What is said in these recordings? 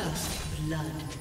First blood.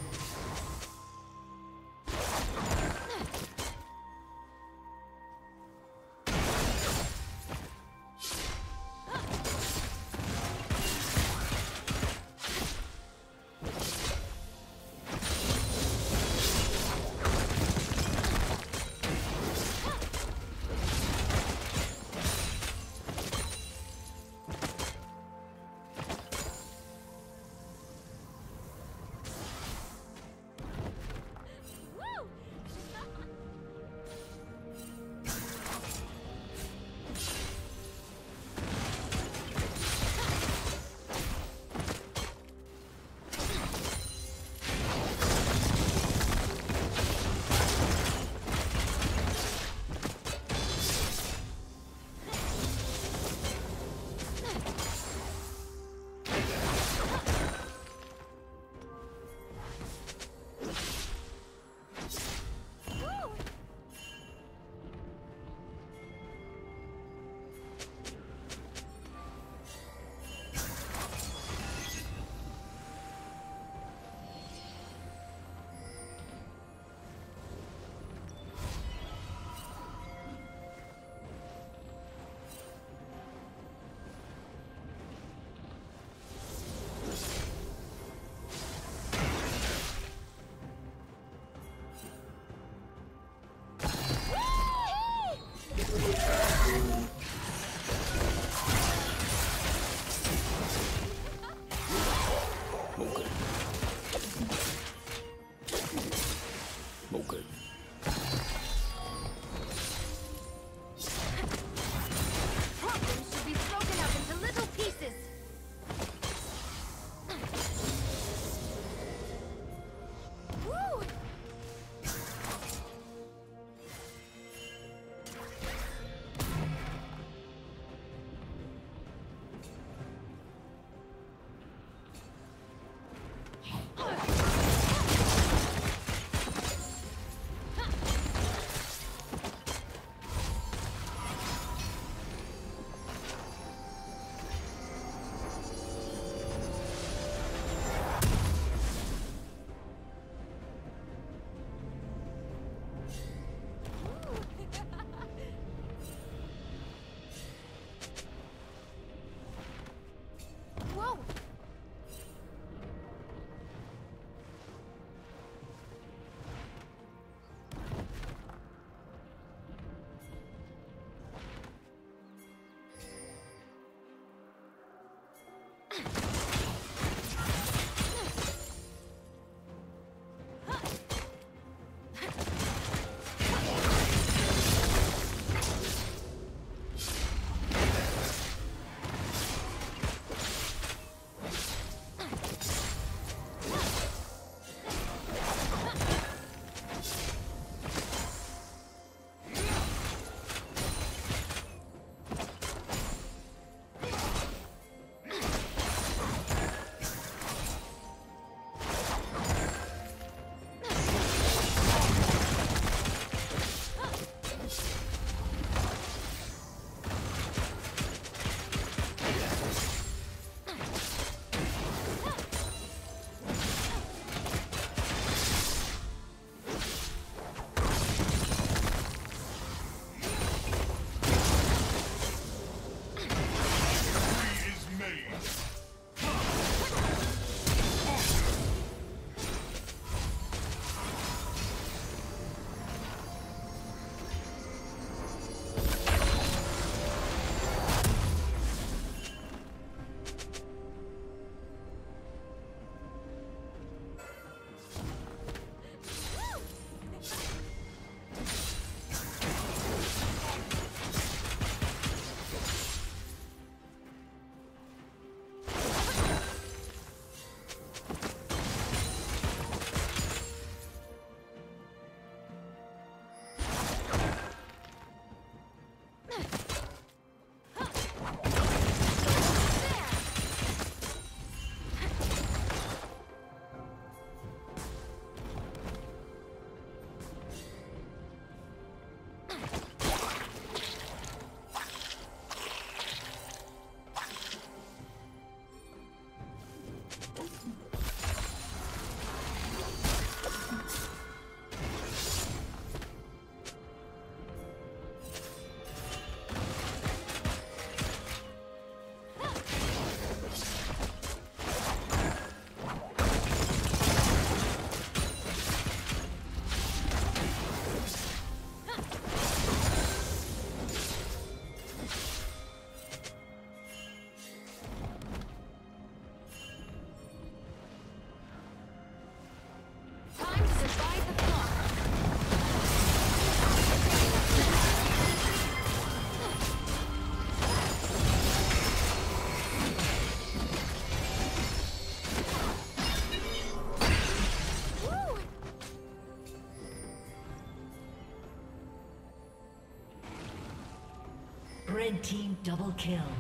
Team double kill.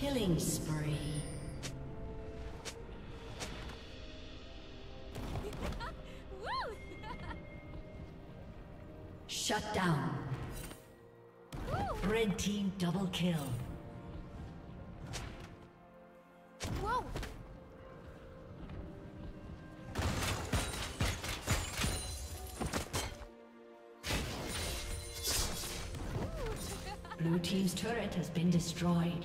Killing spree. Shut down. Red team double kill. Blue team's turret has been destroyed.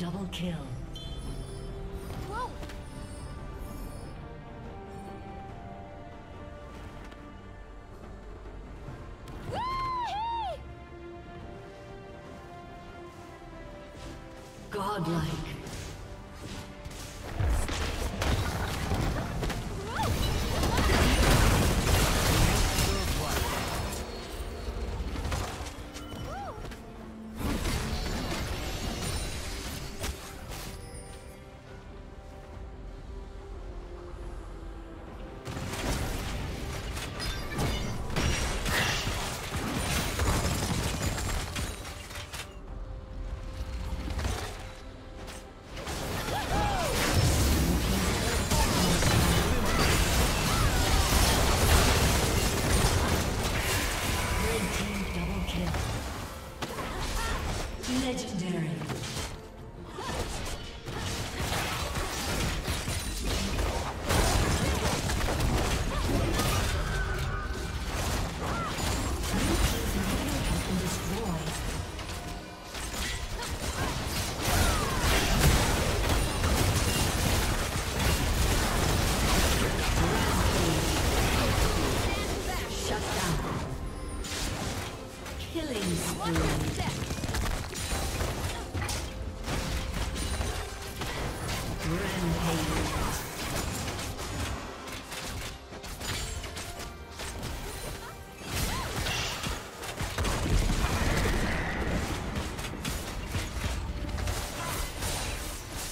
Double kill. Godlike.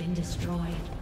been destroyed.